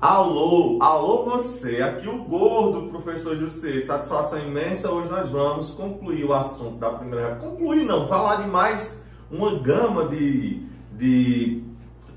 Alô, alô você, aqui o gordo, professor José, satisfação imensa, hoje nós vamos concluir o assunto da Primeira concluir não, falar de mais uma gama de, de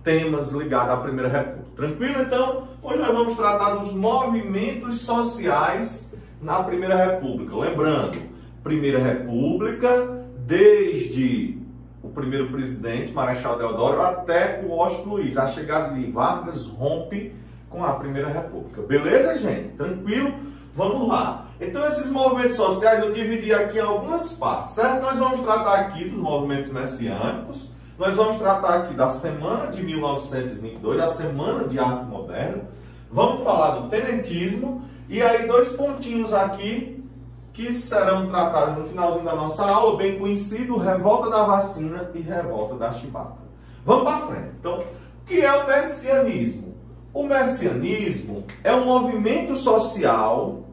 temas ligados à Primeira República, tranquilo? Então, hoje nós vamos tratar dos movimentos sociais na Primeira República, lembrando, Primeira República, desde o primeiro presidente, Marechal Deodoro, até o Washington Luiz, a chegada de Vargas rompe com a Primeira República. Beleza, gente? Tranquilo? Vamos lá. Então, esses movimentos sociais eu dividi aqui em algumas partes, certo? Nós vamos tratar aqui dos movimentos messiânicos, nós vamos tratar aqui da Semana de 1922, a Semana de Arte Moderna, vamos falar do tenentismo, e aí dois pontinhos aqui que serão tratados no finalzinho da nossa aula, bem conhecido, Revolta da Vacina e Revolta da Chibata. Vamos para frente. Então, o que é o messianismo? O messianismo é um movimento social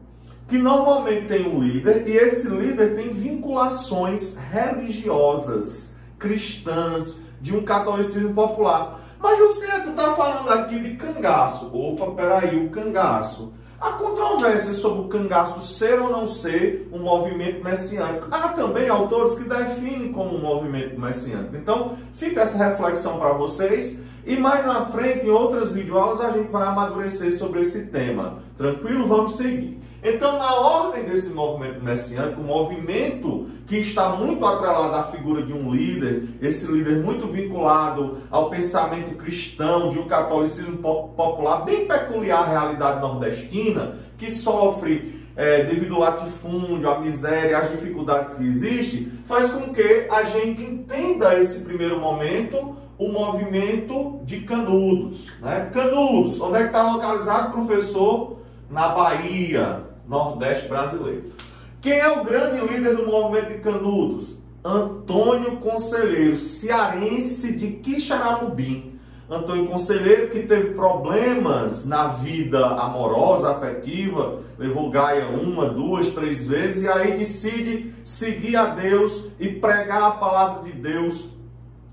que normalmente tem um líder e esse líder tem vinculações religiosas, cristãs, de um catolicismo popular. Mas José, tu tá falando aqui de cangaço. Opa, peraí, o cangaço. Há controvérsia sobre o cangaço ser ou não ser um movimento messiânico. Há também autores que definem como um movimento messiânico. Então, fica essa reflexão para vocês. E mais na frente, em outras videoaulas, a gente vai amadurecer sobre esse tema. Tranquilo? Vamos seguir. Então, na ordem desse movimento messiânico, um movimento que está muito atrelado à figura de um líder, esse líder muito vinculado ao pensamento cristão, de um catolicismo popular, bem peculiar à realidade nordestina, que sofre é, devido ao latifúndio, à miséria, às dificuldades que existem, faz com que a gente entenda esse primeiro momento o movimento de Canudos. Né? Canudos, onde é que está localizado, professor? Na Bahia, Nordeste brasileiro. Quem é o grande líder do movimento de Canudos? Antônio Conselheiro, cearense de Quixaramubim. Antônio Conselheiro que teve problemas na vida amorosa, afetiva, levou Gaia uma, duas, três vezes e aí decide seguir a Deus e pregar a palavra de Deus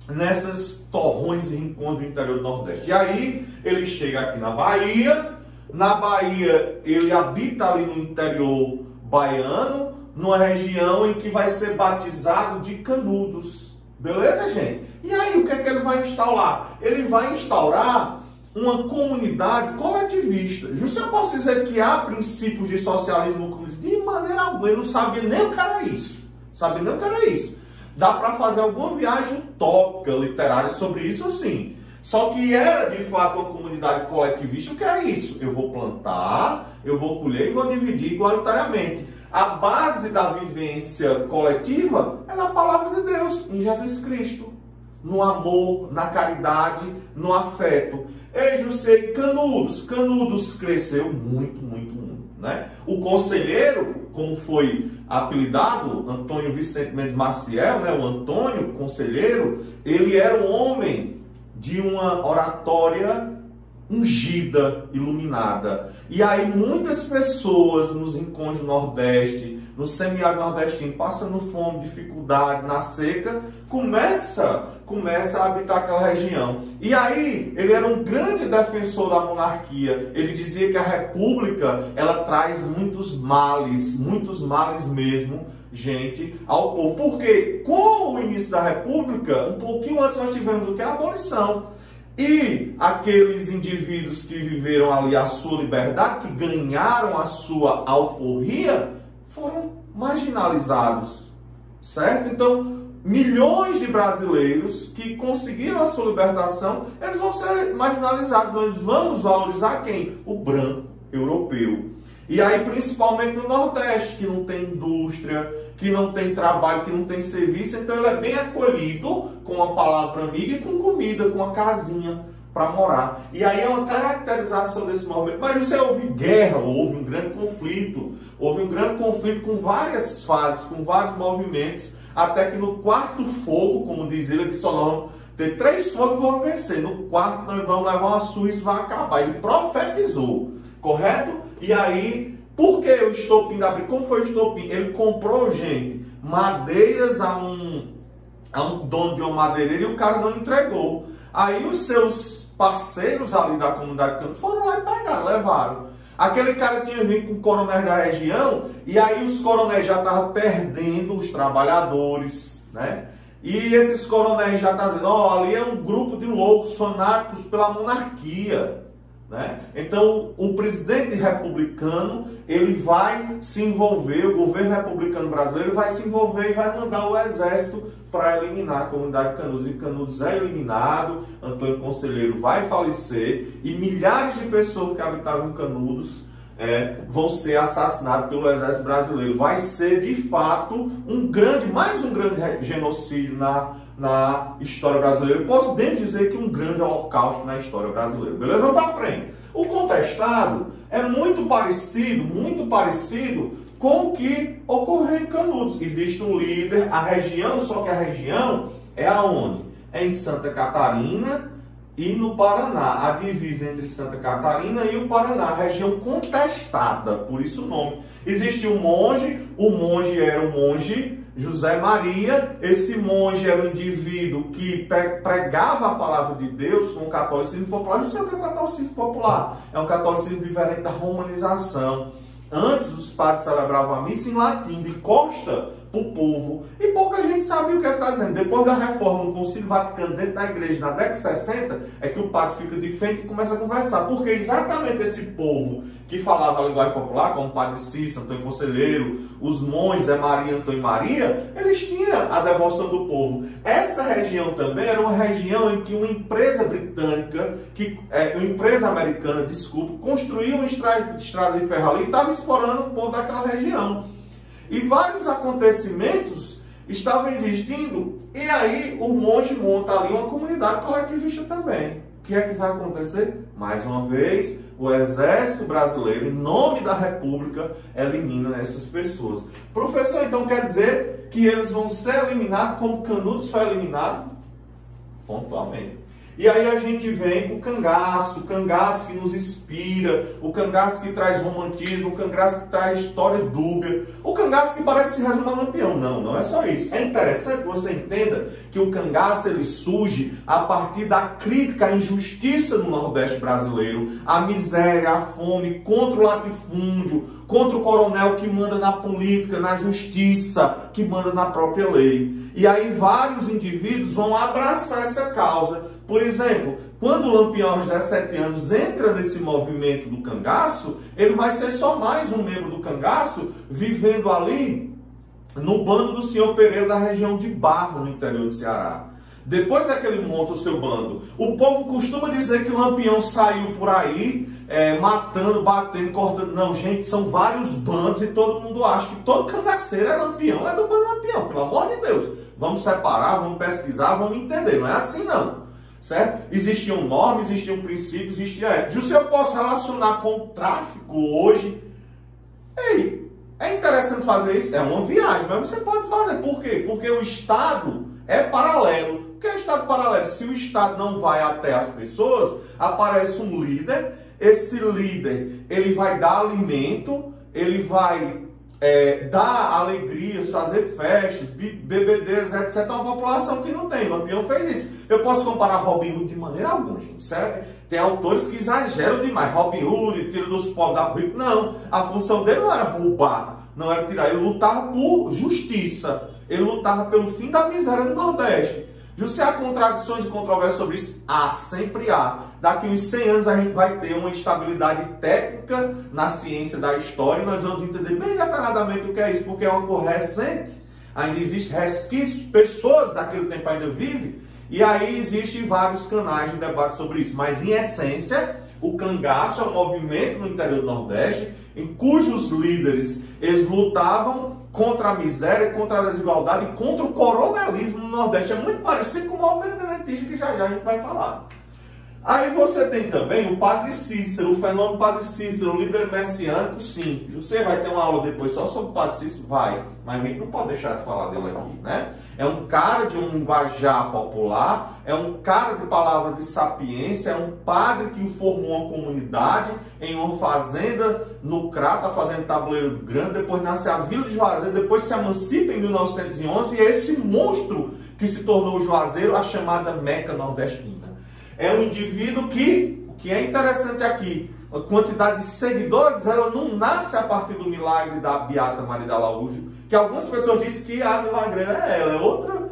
nessas torrões e rincões do interior do Nordeste. E aí ele chega aqui na Bahia, na Bahia ele habita ali no interior baiano, numa região em que vai ser batizado de Canudos. Beleza, gente? E aí o que é que ele vai instaurar? Ele vai instaurar uma comunidade coletivista. Eu posso dizer que há princípios de socialismo de maneira alguma. Ele não sabia nem o que era isso. Sabia nem o que era isso. Dá para fazer alguma viagem utópica, literária sobre isso, sim. Só que era de fato uma comunidade coletivista. O que é isso? Eu vou plantar, eu vou colher e vou dividir igualitariamente. A base da vivência coletiva é na palavra de Deus, em Jesus Cristo. No amor, na caridade, no afeto. Ei, José, Canudos. Canudos cresceu muito, muito, muito. Né? O conselheiro como foi apelidado, Antônio Vicente Mendes Maciel, né, o Antônio, conselheiro, ele era um homem de uma oratória ungida, iluminada. E aí muitas pessoas nos encontros do Nordeste, no semiárido nordestino, passando fome, dificuldade, na seca, começa, começa a habitar aquela região. E aí ele era um grande defensor da monarquia. Ele dizia que a república, ela traz muitos males, muitos males mesmo, gente, ao povo. Porque com o início da república, um pouquinho antes nós tivemos o que? A abolição. E aqueles indivíduos que viveram ali a sua liberdade, que ganharam a sua alforria, foram marginalizados, certo? Então, milhões de brasileiros que conseguiram a sua libertação, eles vão ser marginalizados. Nós vamos valorizar quem? O branco europeu. E aí, principalmente no Nordeste, que não tem indústria, que não tem trabalho, que não tem serviço, então ele é bem acolhido com a palavra amiga e com comida, com a casinha para morar. E aí é uma caracterização desse movimento. Mas você houve guerra, houve um grande conflito, houve um grande conflito com várias fases, com vários movimentos, até que no quarto fogo, como diz ele, que só não ter três fogos vão vencer. No quarto nós vamos levar uma surra e vai acabar. Ele profetizou, correto? E aí, por que o estopim da briga? Como foi o estopim? Ele comprou, gente, madeiras a um, a um dono de uma madeireira e o cara não entregou. Aí os seus parceiros ali da comunidade Canudos foram lá e pegaram, levaram. Aquele cara tinha vindo com coronéis da região e aí os coronéis já estavam perdendo os trabalhadores, né? E esses coronéis já estavam dizendo, ó, oh, ali é um grupo de loucos fanáticos pela monarquia. Né? Então, o presidente republicano ele vai se envolver, o governo republicano brasileiro vai se envolver e vai mandar o exército para eliminar a comunidade de Canudos. E Canudos é eliminado, Antônio Conselheiro vai falecer e milhares de pessoas que habitavam Canudos é, vão ser assassinados pelo exército brasileiro. Vai ser de fato um grande, mais um grande genocídio na na história brasileira. Podemos dizer que um grande holocausto na história brasileira. Beleza? Vamos para frente. O contestado é muito parecido, muito parecido com o que ocorreu em Canudos. Existe um líder, a região, só que a região é aonde? É em Santa Catarina e no Paraná. A divisa entre Santa Catarina e o Paraná, região contestada, por isso o nome. Existe um monge, o monge era um monge José Maria, esse monge era um indivíduo que pregava a palavra de Deus com o catolicismo popular. Não sei o que é o catolicismo popular. É um catolicismo diferente da romanização. Antes os padres celebravam a missa em latim, de costa para o povo. E pouca gente sabe o que ele está dizendo. Depois da reforma no Concílio Vaticano, dentro da igreja, na década de 60, é que o padre fica de frente e começa a conversar. Porque exatamente esse povo que falava a linguagem popular, como o padre Cícero, Antônio Conselheiro, os monges, Zé Maria, Antônio Maria, eles tinham a devoção do povo. Essa região também era uma região em que uma empresa britânica, que, é, uma empresa americana, desculpa, construía uma estrada, estrada de ferro ali e estava explorando o povo daquela região. E vários acontecimentos estavam existindo, e aí o monge monta ali uma comunidade coletivista também. O que é que vai acontecer? Mais uma vez, o exército brasileiro, em nome da República, elimina essas pessoas. Professor, então quer dizer que eles vão ser eliminados como Canudos foi eliminado? Pontualmente. E aí a gente vem para o cangaço, o cangaço que nos inspira, o cangaço que traz romantismo, o cangaço que traz histórias dúbias, o cangaço que parece se resumir a Lampião. Não, não é só isso. É interessante que você entenda que o cangaço ele surge a partir da crítica à injustiça no Nordeste brasileiro, a miséria, a fome, contra o latifúndio, contra o coronel que manda na política, na justiça, que manda na própria lei. E aí vários indivíduos vão abraçar essa causa por exemplo, quando o Lampião aos 17 anos entra nesse movimento do cangaço, ele vai ser só mais um membro do cangaço vivendo ali no bando do senhor Pereira da região de Barro, no interior do Ceará. Depois é que ele monta o seu bando, o povo costuma dizer que Lampião saiu por aí é, matando, batendo, cortando. Não, gente, são vários bandos e todo mundo acha que todo cangaceiro é Lampião, é do bando Lampião, pelo amor de Deus. Vamos separar, vamos pesquisar, vamos entender. Não é assim não certo? Existiam normas, existiam princípios, existia ética. Se eu posso relacionar com o tráfico hoje, ei, é interessante fazer isso? É uma viagem, mas você pode fazer. Por quê? Porque o Estado é paralelo. O que é Estado paralelo? Se o Estado não vai até as pessoas, aparece um líder. Esse líder, ele vai dar alimento, ele vai é, dar alegrias, fazer festas, bebedeiras, etc. É uma população que não tem. Lampião fez isso. Eu posso comparar Robin Hood de maneira alguma, gente. Certo? É, tem autores que exageram demais. Robin Hood, tira dos pobres da rico. Não. A função dele não era roubar, não era tirar. Ele lutava por justiça. Ele lutava pelo fim da miséria do Nordeste. José, há contradições e controvérsias sobre isso? Há, sempre há. Daqui uns 100 anos a gente vai ter uma estabilidade técnica na ciência da história e nós vamos entender bem detalhadamente o que é isso, porque é uma cor recente, ainda existe resquícios, pessoas daquele tempo ainda vivem, e aí existem vários canais de debate sobre isso. Mas em essência, o cangaço é um movimento no interior do Nordeste em cujos líderes eles lutavam contra a miséria, contra a desigualdade contra o coronelismo no Nordeste. É muito parecido com o movimento que já já a gente vai falar. Aí você tem também o Padre Cícero, o fenômeno Padre Cícero, o líder messiânico, sim. Você vai ter uma aula depois só sobre o Padre Cícero? Vai. Mas a gente não pode deixar de falar dele aqui, né? É um cara de um linguajar popular, é um cara de palavra de sapiência, é um padre que informou uma comunidade em uma fazenda no Crata, fazendo tabuleiro grande, depois nasce a Vila de Juazeiro, depois se emancipa em 1911 e é esse monstro que se tornou o Juazeiro, a chamada Meca Nordestina. É um indivíduo que, o que é interessante aqui, a quantidade de seguidores, ela não nasce a partir do milagre da Beata Maria da Araújo, que algumas pessoas dizem que a milagreira é ela, é outra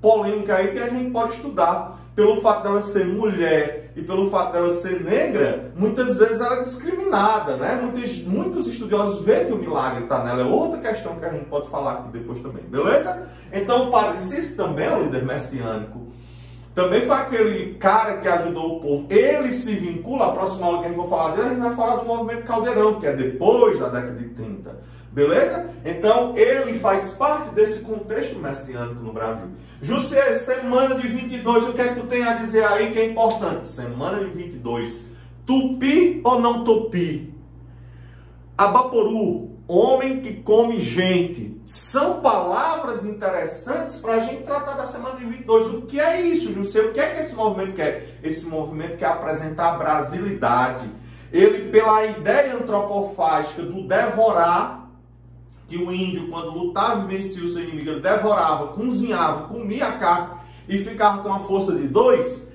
polêmica aí que a gente pode estudar. Pelo fato dela ser mulher e pelo fato dela ser negra, muitas vezes ela é discriminada, né? Muitos, muitos estudiosos veem que o milagre está nela. É outra questão que a gente pode falar aqui depois também, beleza? Então o Padre Cícero também é um líder messiânico. Também foi aquele cara que ajudou o povo. Ele se vincula, a próxima aula que a gente vai falar dele, a gente vai falar do movimento Caldeirão, que é depois da década de 30. Beleza? Então, ele faz parte desse contexto messiânico no Brasil. José, semana de 22, o que é que tu tem a dizer aí que é importante? Semana de 22. Tupi ou não tupi? Abaporu, homem que come gente. São palavras interessantes para a gente tratar da semana de 22. O que é isso, José? O que é que esse movimento quer? Esse movimento quer apresentar a brasilidade. Ele, pela ideia antropofágica do devorar, que o índio, quando lutava e vencia o seu inimigo, ele devorava, cozinhava, comia a carne e ficava com a força de dois,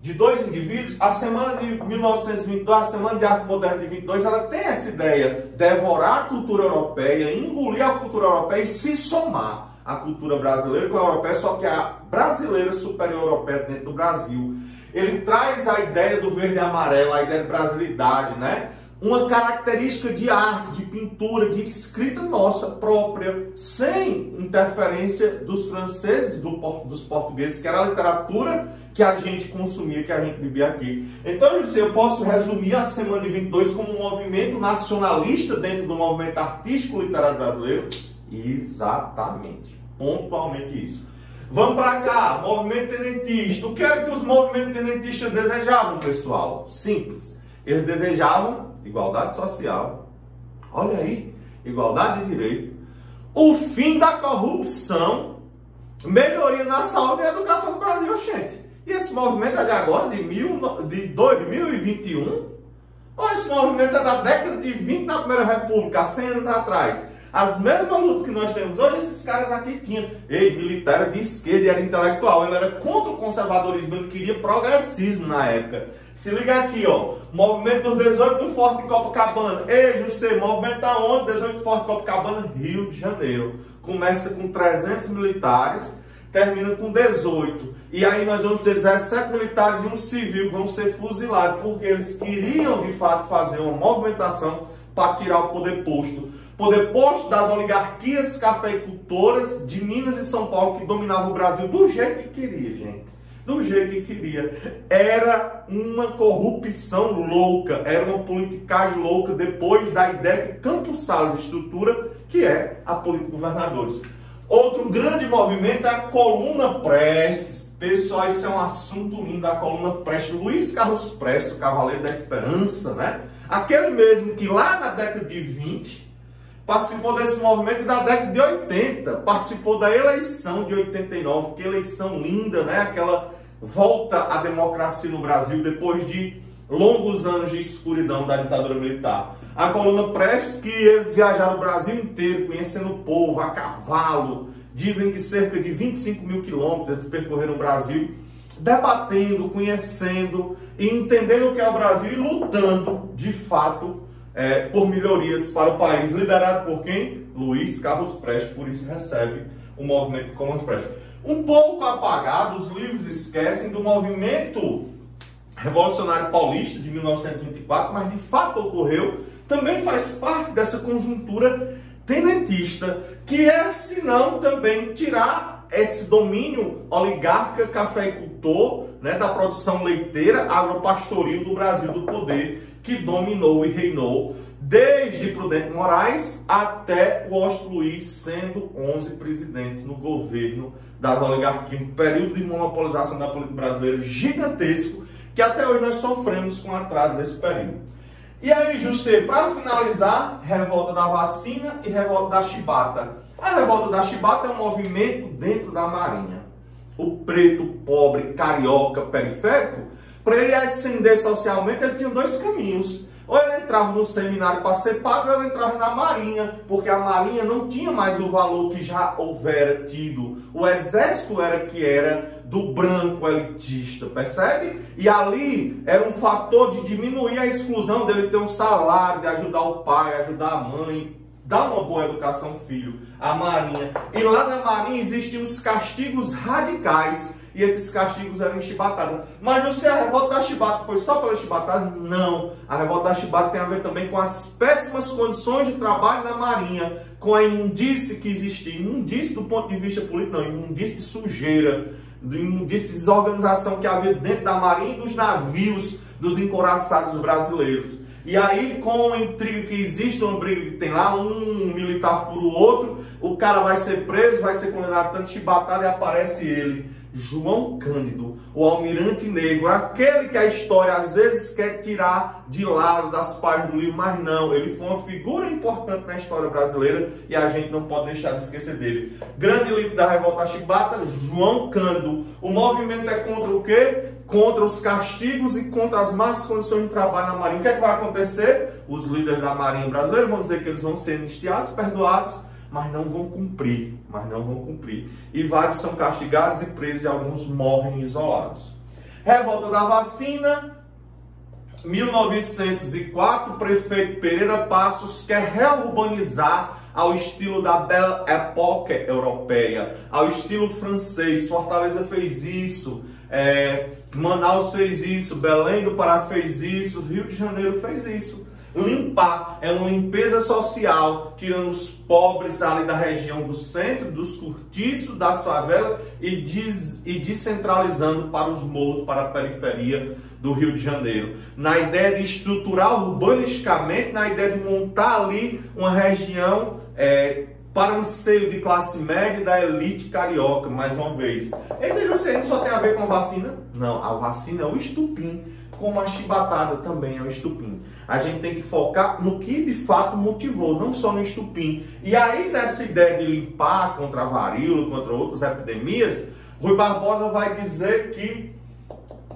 de dois indivíduos, a semana de 1922, a semana de arte moderna de 22, ela tem essa ideia, devorar a cultura europeia, engolir a cultura europeia e se somar a cultura brasileira com a europeia, só que a brasileira superior europeia dentro do Brasil. Ele traz a ideia do verde e amarelo, a ideia de brasilidade, né? Uma característica de arte, de pintura, de escrita nossa própria, sem interferência dos franceses, do, dos portugueses, que era a literatura que a gente consumia, que a gente bebia aqui. Então, eu posso resumir a Semana de 22 como um movimento nacionalista dentro do movimento artístico literário brasileiro? Exatamente, pontualmente isso. Vamos para cá, movimento tenentista. O que era que os movimentos tenentistas desejavam, pessoal? Simples. Eles desejavam igualdade social, olha aí, igualdade de direito, o fim da corrupção, melhoria na saúde e educação no Brasil, gente. E esse movimento é de agora, de, mil, de 2021? Ou esse movimento é da década de 20 na Primeira República, há 100 anos atrás? As mesmas lutas que nós temos hoje, esses caras aqui tinham. Ei, militar de esquerda e era intelectual. Ele era contra o conservadorismo, ele queria progressismo na época. Se liga aqui, ó. Movimento dos 18 do Forte de Copacabana. Ei, José, movimento aonde? 18 do Forte de Copacabana, Rio de Janeiro. Começa com 300 militares, termina com 18. E aí nós vamos ter 17 militares e um civil que vão ser fuzilados, porque eles queriam de fato fazer uma movimentação para tirar o poder posto. Poder posto das oligarquias cafeicultoras de Minas e São Paulo que dominavam o Brasil do jeito que queria, gente. Do jeito que queria. Era uma corrupção louca, era uma politicagem louca depois da ideia que Campos Salles estrutura, que é a política de governadores. Outro grande movimento é a coluna Prestes. Pessoal, isso é um assunto lindo, a coluna Prestes. Luiz Carlos Prestes, o Cavaleiro da Esperança, né? Aquele mesmo que lá na década de 20 participou desse movimento da década de 80, participou da eleição de 89, que eleição linda, né? Aquela volta à democracia no Brasil depois de longos anos de escuridão da ditadura militar. A coluna Prestes, que eles viajaram o Brasil inteiro, conhecendo o povo, a cavalo. Dizem que cerca de 25 mil quilômetros eles percorreram o Brasil debatendo, conhecendo e entendendo o que é o Brasil e lutando, de fato, é, por melhorias para o país, liderado por quem? Luiz Carlos Prestes, por isso recebe o movimento Common Prestes. Um pouco apagado, os livros esquecem do movimento revolucionário paulista de 1924, mas de fato ocorreu, também faz parte dessa conjuntura tenentista, que é, se não, também tirar esse domínio oligarca cafeicultor né, da produção leiteira agropastoril do Brasil do poder que dominou e reinou desde Prudente Moraes até Washington Luiz, sendo 11 presidentes no governo das oligarquias, um período de monopolização da política brasileira gigantesco, que até hoje nós sofremos com atraso desse período. E aí, José, para finalizar, revolta da vacina e revolta da chibata. A revolta da chibata é um movimento dentro da marinha. O preto, pobre, carioca, periférico para ele ascender socialmente, ele tinha dois caminhos. Ou ele entrava no seminário para ser padre, ou ele entrava na marinha, porque a marinha não tinha mais o valor que já houvera tido. O exército era que era do branco elitista, percebe? E ali era um fator de diminuir a exclusão dele ter um salário, de ajudar o pai, ajudar a mãe, dar uma boa educação ao filho, a marinha. E lá na marinha existiam os castigos radicais e esses castigos eram chibatadas. Mas se a revolta da chibata foi só pela chibatada? Não. A revolta da chibata tem a ver também com as péssimas condições de trabalho na marinha, com a imundície que existia. Imundície do ponto de vista político, não. Imundície de sujeira, imundície de desorganização que havia dentro da marinha e dos navios dos encoraçados brasileiros. E aí, com a intriga que existe, uma briga que tem lá, um militar fura o outro, o cara vai ser preso, vai ser condenado tanto chibatada e aparece ele João Cândido, o almirante negro, aquele que a história às vezes quer tirar de lado das páginas do livro, mas não, ele foi uma figura importante na história brasileira e a gente não pode deixar de esquecer dele. Grande líder da revolta chibata, João Cândido. O movimento é contra o quê? Contra os castigos e contra as más condições de trabalho na Marinha. O que, é que vai acontecer? Os líderes da Marinha brasileira vão dizer que eles vão ser anistiados, perdoados, mas não vão cumprir, mas não vão cumprir. E vários são castigados e presos e alguns morrem isolados. Revolta da vacina, 1904, prefeito Pereira Passos quer reurbanizar ao estilo da Belle Époque europeia, ao estilo francês. Fortaleza fez isso, é, Manaus fez isso, Belém do Pará fez isso, Rio de Janeiro fez isso limpar, é uma limpeza social, tirando os pobres ali da região do centro, dos cortiços, das favelas e, des, e descentralizando para os morros, para a periferia do Rio de Janeiro. Na ideia de estruturar urbanisticamente, na ideia de montar ali uma região é, para anseio de classe média da elite carioca, mais uma vez. Eita, José, só tem a ver com vacina? Não, a vacina é o estupim como a chibatada também é um estupim. A gente tem que focar no que de fato motivou, não só no estupim. E aí, nessa ideia de limpar contra a varíola, contra outras epidemias, Rui Barbosa vai dizer que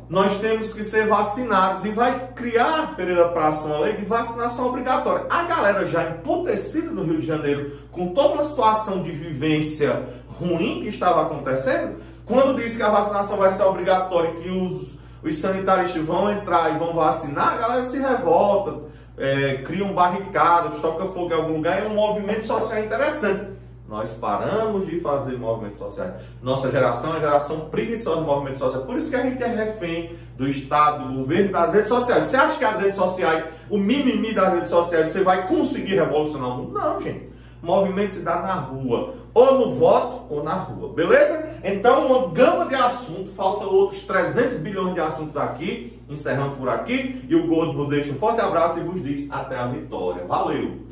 nós temos que ser vacinados e vai criar, Pereira Praça, uma lei de vacinação obrigatória. A galera já emputecida no Rio de Janeiro, com toda a situação de vivência ruim que estava acontecendo, quando diz que a vacinação vai ser obrigatória, que os os sanitaristas vão entrar e vão vacinar, a galera se revolta, é, criam barricadas, toca fogo em algum lugar, é um movimento social interessante. Nós paramos de fazer movimentos sociais. Nossa geração é geração preguiçosa de movimentos sociais. Por isso que a gente é refém do Estado, do governo, das redes sociais. Você acha que as redes sociais, o mimimi das redes sociais, você vai conseguir revolucionar o mundo? Não, gente movimento se dá na rua, ou no voto ou na rua, beleza? Então, uma gama de assuntos, falta outros 300 bilhões de assuntos aqui, encerrando por aqui, e o Gordo vos deixa um forte abraço e vos diz até a vitória. Valeu!